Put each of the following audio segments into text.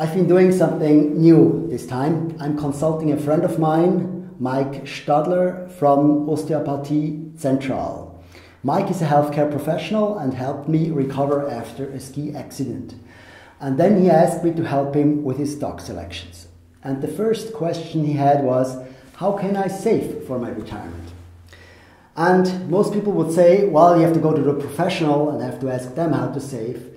I've been doing something new this time. I'm consulting a friend of mine, Mike Stadler from Osteopathie Central. Mike is a healthcare professional and helped me recover after a ski accident. And then he asked me to help him with his stock selections. And the first question he had was, How can I save for my retirement? And most people would say, Well, you have to go to the professional and have to ask them how to save.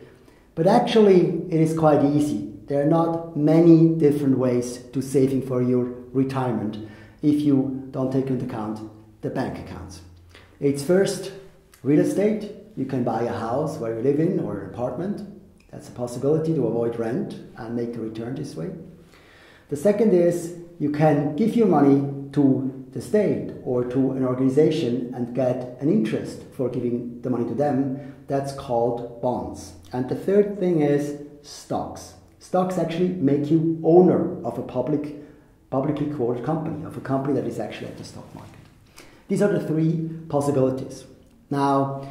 But actually, it is quite easy. There are not many different ways to saving for your retirement if you don't take into account the bank accounts. It's first real estate. You can buy a house where you live in or an apartment. That's a possibility to avoid rent and make a return this way. The second is you can give your money to the state or to an organization and get an interest for giving the money to them. That's called bonds. And the third thing is stocks. Stocks actually make you owner of a public, publicly quoted company, of a company that is actually at the stock market. These are the three possibilities. Now,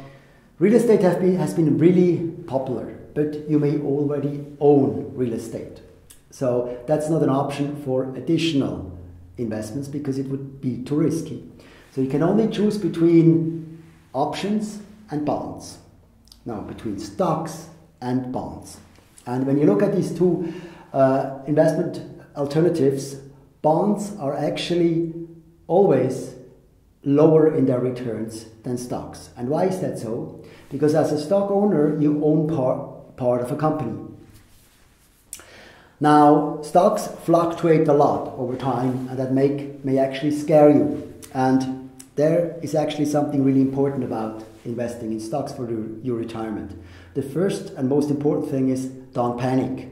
real estate been, has been really popular, but you may already own real estate. So that's not an option for additional investments because it would be too risky. So you can only choose between options and bonds. Now, between stocks and bonds. And when you look at these two uh, investment alternatives, bonds are actually always lower in their returns than stocks. And why is that so? Because as a stock owner, you own part, part of a company. Now, stocks fluctuate a lot over time, and that make, may actually scare you. And there is actually something really important about investing in stocks for your retirement. The first and most important thing is don't panic.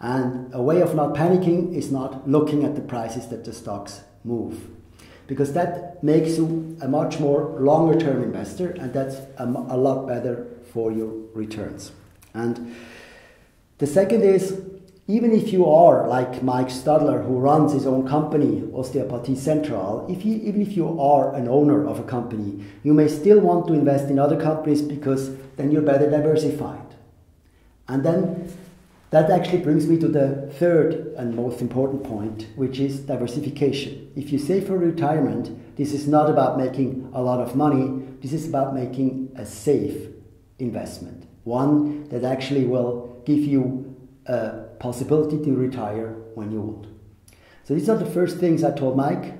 And a way of not panicking is not looking at the prices that the stocks move. Because that makes you a much more longer term investor, and that's a, a lot better for your returns. And the second is even if you are like Mike Stadler, who runs his own company, Osteopathie Central, if you, even if you are an owner of a company, you may still want to invest in other companies because then you're better diversified. And then that actually brings me to the third and most important point, which is diversification. If you save for retirement, this is not about making a lot of money, this is about making a safe investment, one that actually will give you a possibility to retire when you're old. So these are the first things I told Mike,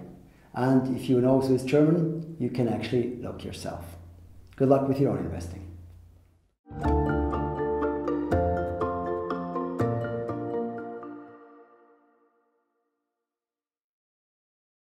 and if you know Swiss German, you can actually look yourself. Good luck with your own investing.